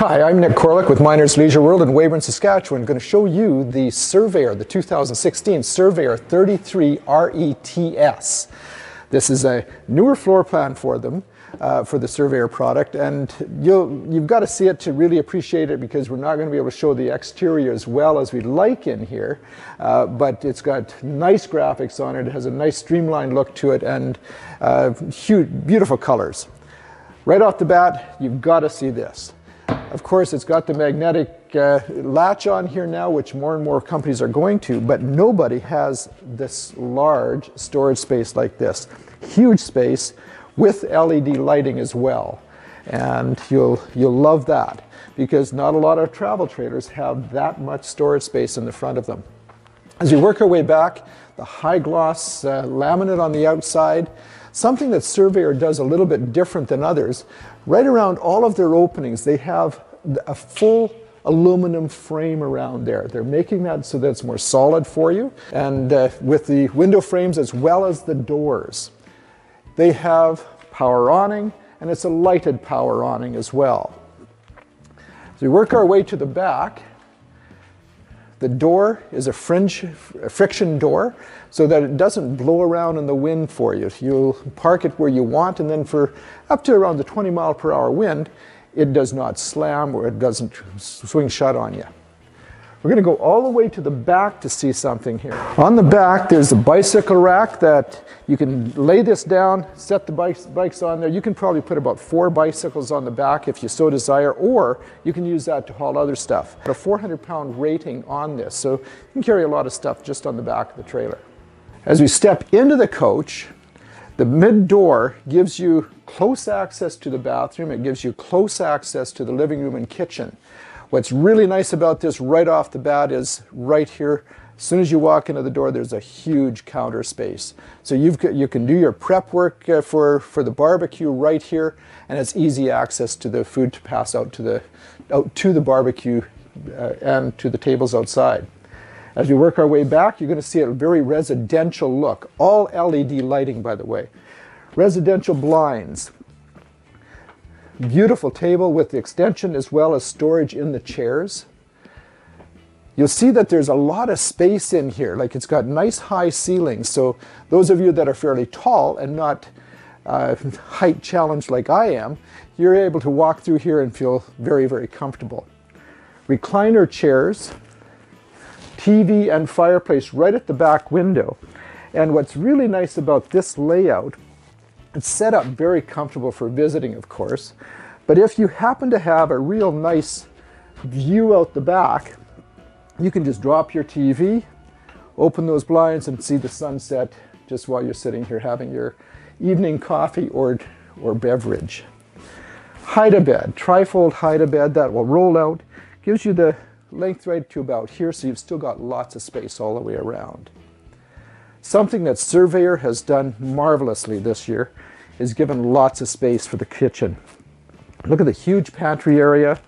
Hi, I'm Nick Corlick with Minard's Leisure World in Weyburn, Saskatchewan. I'm going to show you the Surveyor, the 2016 Surveyor 33 RETS. This is a newer floor plan for them, uh, for the Surveyor product, and you'll, you've got to see it to really appreciate it because we're not going to be able to show the exterior as well as we'd like in here, uh, but it's got nice graphics on it, it has a nice streamlined look to it, and uh, huge, beautiful colors. Right off the bat, you've got to see this. Of course, it's got the magnetic uh, latch on here now, which more and more companies are going to, but nobody has this large storage space like this. Huge space with LED lighting as well. And you'll, you'll love that because not a lot of travel trailers have that much storage space in the front of them. As we work our way back, the high gloss uh, laminate on the outside, something that Surveyor does a little bit different than others, right around all of their openings, they have a full aluminum frame around there. They're making that so that it's more solid for you. And uh, with the window frames as well as the doors, they have power awning and it's a lighted power awning as well. So we work our way to the back. The door is a, fringe, a friction door so that it doesn't blow around in the wind for you. You'll park it where you want and then for up to around the 20 mile per hour wind, it does not slam or it doesn't swing shut on you. We're going to go all the way to the back to see something here. On the back, there's a bicycle rack that you can lay this down, set the bikes, bikes on there. You can probably put about four bicycles on the back if you so desire, or you can use that to haul other stuff. A 400 pound rating on this, so you can carry a lot of stuff just on the back of the trailer. As we step into the coach, the mid door gives you close access to the bathroom. It gives you close access to the living room and kitchen. What's really nice about this right off the bat is right here, as soon as you walk into the door, there's a huge counter space. So you've, you can do your prep work uh, for, for the barbecue right here, and it's easy access to the food to pass out to the, out to the barbecue uh, and to the tables outside. As we work our way back, you're going to see a very residential look. All LED lighting, by the way. Residential blinds. Beautiful table with the extension as well as storage in the chairs. You'll see that there's a lot of space in here, like it's got nice high ceilings. So those of you that are fairly tall and not uh, height challenged like I am, you're able to walk through here and feel very, very comfortable. Recliner chairs, TV and fireplace right at the back window. And what's really nice about this layout, it's set up very comfortable for visiting, of course. But if you happen to have a real nice view out the back, you can just drop your TV, open those blinds and see the sunset just while you're sitting here having your evening coffee or, or beverage. Hide-a-bed, trifold hide-a-bed that will roll out, gives you the length right to about here, so you've still got lots of space all the way around. Something that Surveyor has done marvelously this year is given lots of space for the kitchen. Look at the huge pantry area,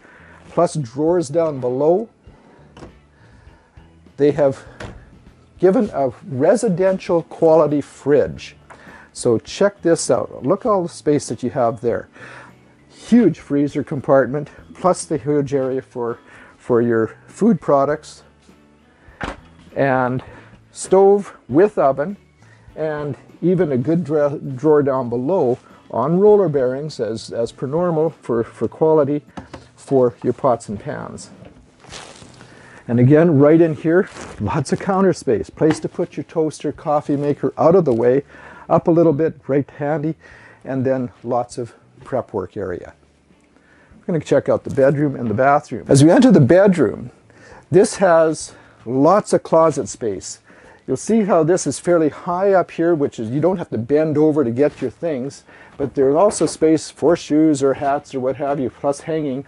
plus drawers down below. They have given a residential quality fridge. So check this out. Look all the space that you have there. Huge freezer compartment, plus the huge area for for your food products and stove with oven and even a good drawer down below on roller bearings as, as per normal for, for quality for your pots and pans. And again, right in here, lots of counter space. Place to put your toaster, coffee maker out of the way, up a little bit, right handy, and then lots of prep work area. We're going to check out the bedroom and the bathroom. As we enter the bedroom, this has lots of closet space. You'll see how this is fairly high up here, which is you don't have to bend over to get your things, but there's also space for shoes or hats or what have you, plus hanging,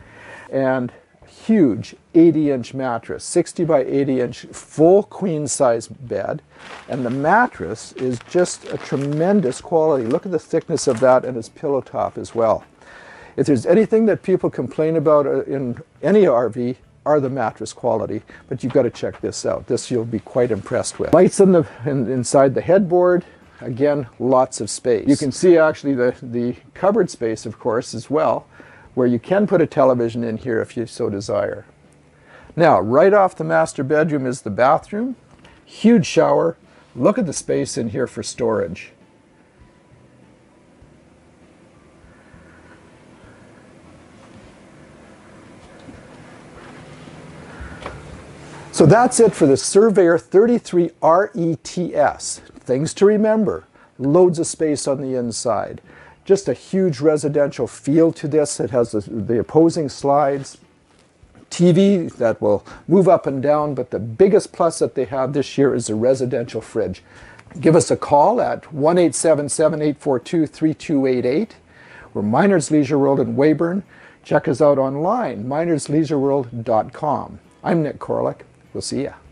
and huge 80 inch mattress, 60 by 80 inch full queen size bed. And the mattress is just a tremendous quality. Look at the thickness of that and its pillow top as well. If there's anything that people complain about uh, in any RV, are the mattress quality, but you've got to check this out. This you'll be quite impressed with. Lights in the, in, inside the headboard, again, lots of space. You can see actually the, the cupboard space, of course, as well, where you can put a television in here if you so desire. Now, right off the master bedroom is the bathroom. Huge shower. Look at the space in here for storage. So that's it for the Surveyor 33 RETS. Things to remember. Loads of space on the inside. Just a huge residential feel to this. It has the, the opposing slides, TV that will move up and down, but the biggest plus that they have this year is the residential fridge. Give us a call at 1 842 3288. We're Minard's Leisure World in Weyburn. Check us out online, minardsleisureworld.com. I'm Nick Korlick. We'll see ya.